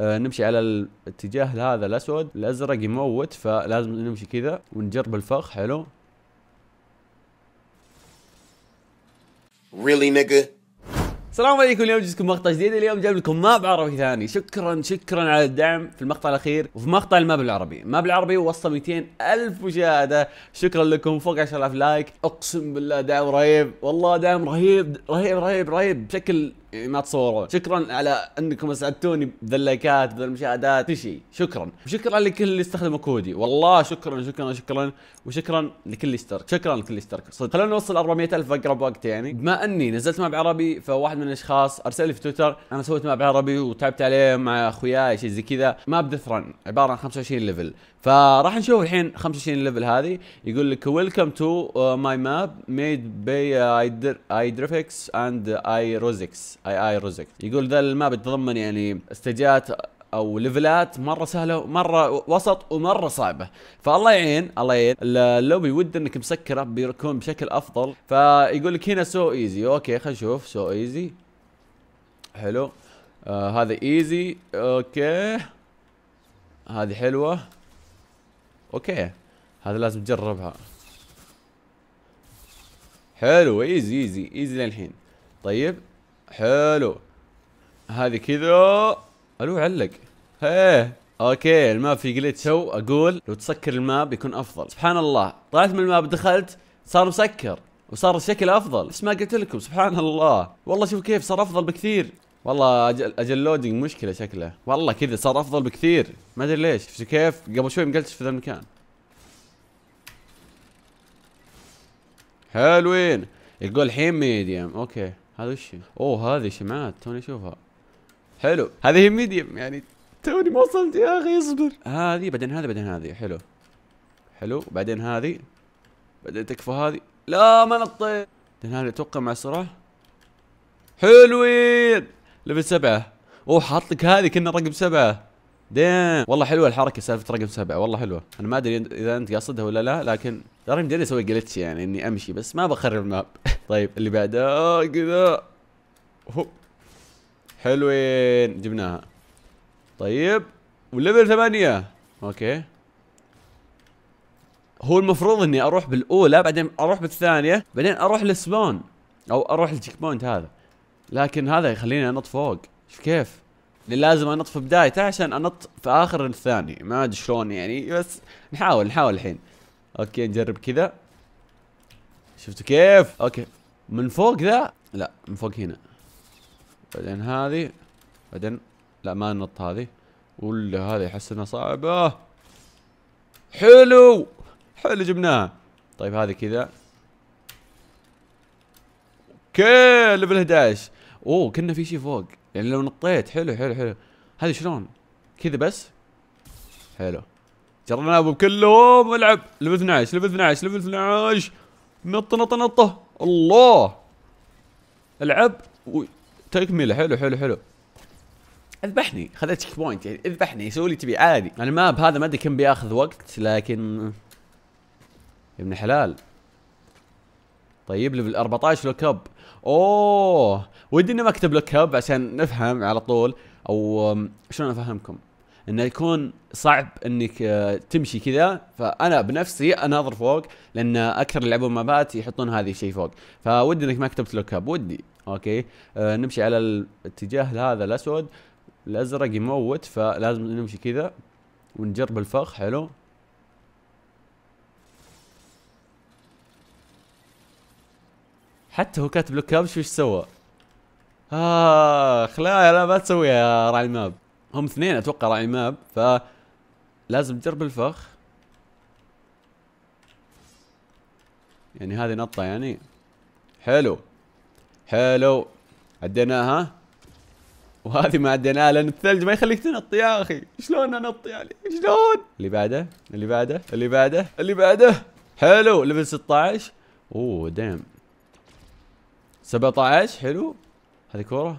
آه نمشي على الاتجاه هذا الأسود الأزرق يموت فلازم نمشي كذا ونجرب الفخ. حلو. Really, nigga? السلام عليكم اليوم جزكم مقطع جديد. اليوم جايب لكم map عربي ثاني. شكرا شكرا على الدعم في المقطع الأخير وفي مقطع ال map العربي. ال map العربي وصل 200 ألف مشاهدة. شكرا لكم. فوق 10000 like. أقسم بالله دعم رهيب. والله دعم رهيب رهيب رهيب رهيب. بشكل ما تصورون. شكرا على أنكم أسعدتوني باللايكات بالمشاهدات كل شيء. شكرا. وشكرا لكل اللي استخدموا كودي. والله شكرا شكرا شكرا. وشكرا لكل اللي اشترك. شكرا لكل اللي اشترك. صدق. خلونا نوصل 400 ألف أقرب وقت يعني. بما أني نزلت map عربي فواحد من الأشخاص أرسل لي في تويتر أنا سويت map عربي وتعبت عليه مع أخوياي شيء زي كذا. map death run عبارة عن 25 level فراح نشوف الحين 25 level هذه. يقول لك welcome to my map made by اي دريفكس and اي روزكس اي اي روزكس يقول ذا ال map يتضمن يعني استجات أو ليفلات مرة سهلة مرة وسط ومرة صعبة. فالله يعين الله يعين. اللوبي ود انك مسكرة بيكون بشكل افضل. فيقول لك هنا so easy okay خلينا نشوف. so easy حلو. آه هذا easy okay. هذه حلوة. okay. هذا لازم تجربها. حلو easy easy easy للحين. طيب. حلو. هذه كذا. ألو علق. هيه okay ال map في glitch so أقول. لو تسكر ال map يكون أفضل. سبحان الله. طلعت من الماب دخلت صار مسكر وصار الشكل أفضل. بس ما قلت لكم سبحان الله. والله شوف كيف صار أفضل بكثير. والله أجل أجل loading مشكلة شكله. والله كذا صار أفضل بكثير. ما أدري ليش. شفت كيف قبل شوي مقلتش في ذا المكان. حلوين. يقول الحين medium okay. هذا وش أوه هذه شمعات توني اشوفها حلو. هذه هي medium يعني توني ما وصلت يا أخي اصبر. هذه بعدين هذه بعدين هذه. حلو. حلو. بعدين هذه. بعدين تكفى هذه. لا ما نطيت. بعدين هذه أتوقع مع السرعه حلوين. level سبعة. أوه حاط لك هذه كنا رقم سبعة. دين. والله حلوة الحركة سالفة رقم سبعة. والله حلوة. أنا ما أدري إذا أنت قاصدها ولا لا لكن ترى يمديني أسوي glitch يعني إني أمشي بس ما بخرب ال map. طيب اللي بعده كذا. حلوين جبناها. طيب و level ثمانية. okay. هو المفروض إني أروح بالأولى بعدين أروح بالثانية بعدين أروح لل spawn أو أروح لل checkpoint هذا. لكن هذا يخليني أنط فوق. شوف كيف. اللي لازم انط في بدايته عشان انط في آخر الثاني. ما أدري شلون يعني بس نحاول نحاول الحين. okay نجرب كذا. شفتوا كيف؟ okay. من فوق ذا؟ لا من فوق هنا. بعدين هذه. بعدين لا ما ننط هذه. ولا هذه أحس إنها صعبة. حلو! حلو جبناها. طيب هذه كذا. okay level 11 أوه كنا في شيء فوق. يعني لو نطيت حلو حلو حلو. هذه شلون؟ كذا بس؟ حلو. جربناهم كلهم والعب level 12 level 12 level 12 نط نط نطه الله. العب. تكملة. حلو حلو حلو. اذبحني. خذيت checkpoint يعني اذبحني. سو اللي تبي عادي. أنا ما بهذا ما أدري كم بياخذ وقت لكن يا ابن حلال. طيب level 14 look up أوه ودي إني ما أكتب look up عشان نفهم على طول أو شلون أفهمكم؟ إنه يكون صعب إنك تمشي كذا فأنا بنفسي اناظر فوق لأن أكثر اللي يلعبون maps يحطون هذه الشيء فوق. فودي إنك ما كتبت look up ودي. okay؟ آه نمشي على الاتجاه هذا الأسود. الأزرق يموت فلازم نمشي كذا ونجرب الفخ حلو. حتى هو كاتب look up شو إيش سوى. اخ لا لا ما تسويها يا راعي ال map هم اثنين أتوقع راعي ال map ف لازم تجرب الفخ. يعني هذه نطة يعني. حلو. حلو. عديناها وهذه ما عديناها لأن الثلج ما يخليك تنط يا أخي. شلون أنط يعني؟ شلون؟ اللي بعده اللي بعده اللي بعده اللي بعده. حلو. level 16 أوه دام 17 حلو. هذه كورة.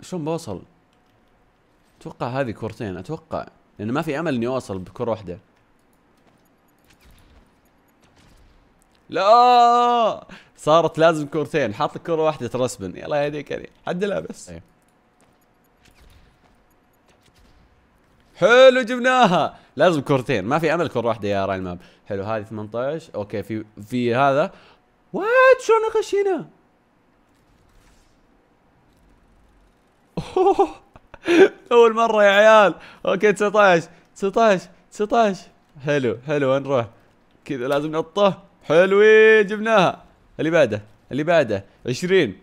شلون بوصل؟ أتوقع هذه كورتين أتوقع. لأنه ما في أمل إني أوصل بكرة واحدة. لا! صارت لازم كورتين. حاط لك كرة واحدة ت respawn. يلا يهديك يعني عدلها بس. إيه. حلو جبناها. لازم كورتين. ما في أمل كره واحدة يا راعي ال map. حلو هذه 18 okay في في هذا. what شلون اخشينا أول مرة يا عيال. okay 19 19 19 حلو حلو وين نروح؟ كذا لازم نطه. حلوين جبناها. اللي بعده اللي بعده. 20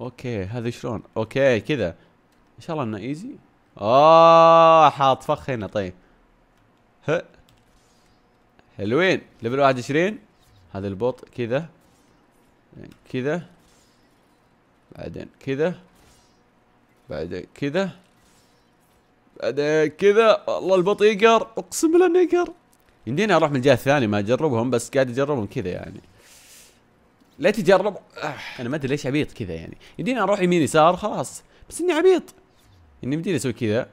okay هذا شلون؟ okay كذا. إن شاء الله إنه easy آه حاط فخ هنا طيب. ه حلوين. level 21 هذا ال boat كذا. كذا بعدين كذا بعدين كذا بعدين كذا والله ال boat يقهر اقسم بالله إنه يقهر يمديني أروح من الجهة الثانية ما أجربهم بس قاعد اجربهم كذا يعني. لا تجرب. آه. أنا ما أدري ليش عبيط كذا يعني. يمديني أروح يمين يسار خلاص. بس إني عبيط. إني يمديني أسوي كذا.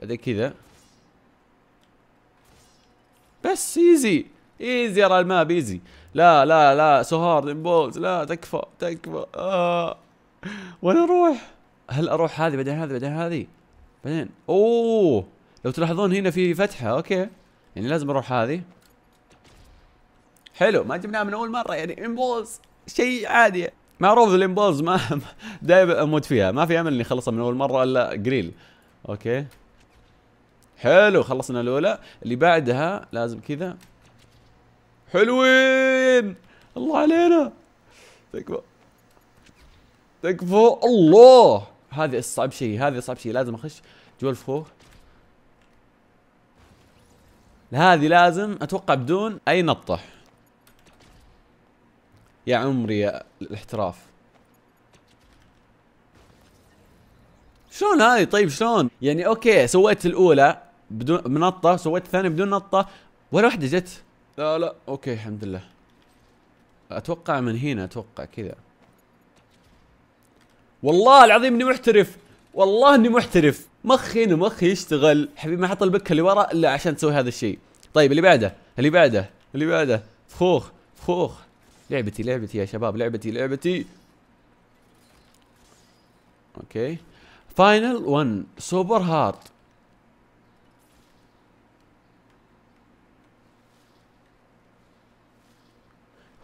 بعدين كذا. بس easy easy يا ال map easy لا لا لا so hard impulse لا تكفى تكفى. آه. وين أروح؟ هل أروح هذه بعدين هذه بعدين هذه؟ بعدين. أوه. لو تلاحظون هنا في فتحة okay. يعني لازم أروح هذه. حلو. ما جبناها من أول مرة يعني impulse شيء عادي. معروف ال impulse ما دائما أموت فيها. ما في أمل إني أخلصها من أول مرة إلا قليل. okay. حلو. خلصنا الأولى. اللي بعدها لازم كذا. حلوين. الله علينا. تكفى. تكفى. الله. هذه اصعب شيء هذه اصعب شيء. لازم أخش جوا اللي فوق هذه لازم أتوقع بدون أي نطة. يا عمري يا الاحتراف. شلون هاي طيب شلون؟ يعني okay سويت الأولى بدون نطة سويت الثانية بدون نطة. ولا واحدة جت. لا لا okay الحمد لله. أتوقع من هنا أتوقع كذا. والله العظيم إني محترف. والله إني محترف. مخي هنا مخي يشتغل. حبيبي ما أحط البكة اللي ورا إلا عشان تسوي هذا الشيء. طيب اللي بعده اللي بعده اللي بعده. فخوخ فخوخ. لعبتي لعبتي يا شباب لعبتي لعبتي. okay. final 1 super hard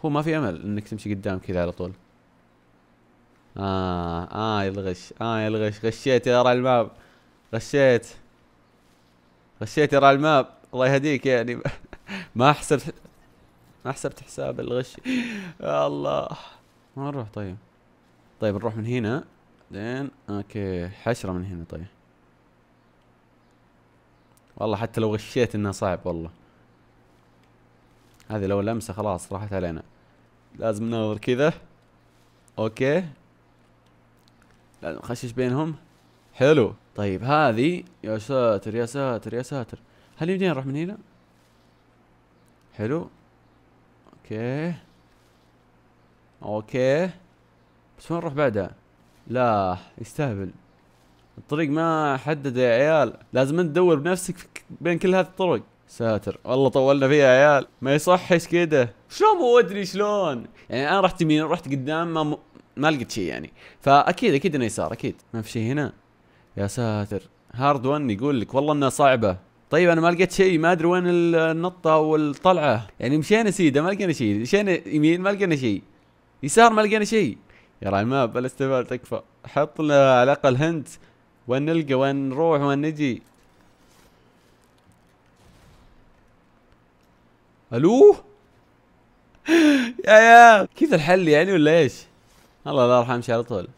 هو ما في أمل إنك تمشي قدام كذا على طول. آه آه الغش آه الغش غشيت يا راعي ال map. غشيت. غشيت يا راعي ال map. الله يهديك يعني. ما حسبت ما حسبت حساب الغش. يا الله. ما نروح طيب. طيب نروح من هنا. بعدين okay. حشرة من هنا طيب. والله حتى لو غشيت إنها صعب والله. هذه لو لمسة خلاص راحت علينا. لازم ننظر كذا. okay. لازم نخشش بينهم. حلو. طيب هذه يا ساتر يا ساتر يا ساتر. هل يمدينا نروح من هنا؟ حلو. okay. okay. بس وين نروح بعدها؟ لا يستهبل. الطريق ما حدد يا عيال. لازم أنت تدور بنفسك بين كل هذه الطرق. ساتر. والله طولنا فيها يا عيال. ما يصحش كده. شلون مو أدري شلون؟ يعني أنا رحت يمين رحت قدام ما م... ما لقيت شيء يعني. فأكيد أكيد إنه يسار أكيد. ما في شيء هنا. يا ساتر. hard 1 يقول لك والله إنها صعبة. طيب أنا ما لقيت شيء ما أدري وين النطة والطلعة. يعني مشينا سيده ما لقينا شيء مشينا يمين ما لقينا شيء يسار ما لقينا شيء يا راعي ال map الاستقبال تكفى. حط لنا على الأقل hint. وين نلقى؟ وين نروح؟ وين نجي؟ ألو؟ يا يا كذا الحل يعني ولا إيش؟ الله لا راح امشي على طول.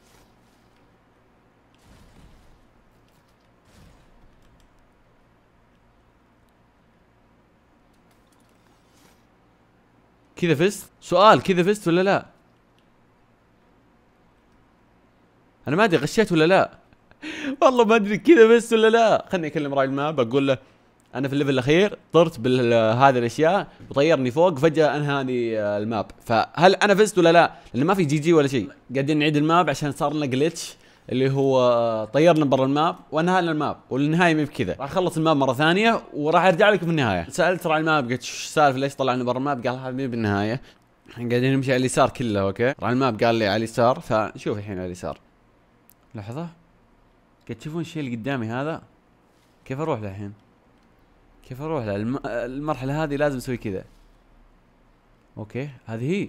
كذا فزت؟ سؤال كذا فزت ولا لا؟ أنا ما أدري غشيت ولا لا؟ والله ما أدري كذا فزت ولا لا. خلني أكلم راعي الماب أقول له أنا في ال level الأخير طرت بهذه الأشياء وطيرني فوق فجأة أنهاني ال map. فهل أنا فزت ولا لا؟ لأن ما في GG ولا شيء. قاعدين نعيد ال map عشان صار لنا glitch اللي هو طيرنا برا ال map وانهينا ال map. والنهاية مي بكذا. راح أخلص ال map مرة ثانية وراح أرجع لكم في النهاية. سألت راعي ال map قلت إيش السالفة؟ ليش طلعني برا ال map؟ قال هذا مي بالنهاية. قاعدين نمشي على اليسار كله okay؟ راعي ال map قال لي على اليسار فنشوف الحين على اليسار. لحظة. قاعد تشوفون الشيء اللي قدامي هذا؟ كيف أروح الحين كيف أروح له؟ الم... المرحلة هذه لازم أسوي كذا. أوكي هذه هي.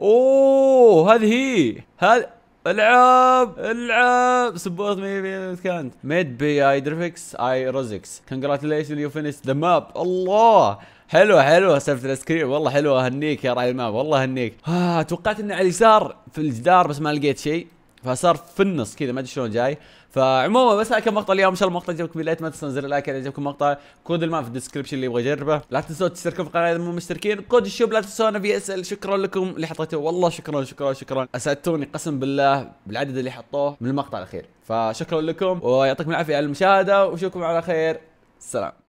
أوه هذه هي. هذه العب العب سبورت مي كانت ميد بي اي درفكس اي روزكس كونجراتيليشن يو فينيش ذا ماب الله حلوة حلوة. سالفه الايس كريم والله حلوة. اهنيك يا راعي الماب. والله اهنيك آه توقعت انه على اليسار في الجدار بس ما لقيت شيء. فصار في النص كذا ما أدري شلون جاي. فعموما بس كان مقطع اليوم إن شاء الله المقطع عجبكم بالله ما تنسون زر ال like إذا عجبكم المقطع كود ال map في ال description اللي يبغى يجربه. لا تنسوا تشتركوا في القناه إذا مو مشتركين. كود ال shop لا تنسون ابي اسال شكرا لكم. اللي حطيتوه والله شكرا شكرا شكرا. أسعدتوني قسم بالله بالعدد اللي حطوه من المقطع الأخير. فشكرا لكم ويعطيكم العافية على المشاهدة وأشوفكم على خير. سلام.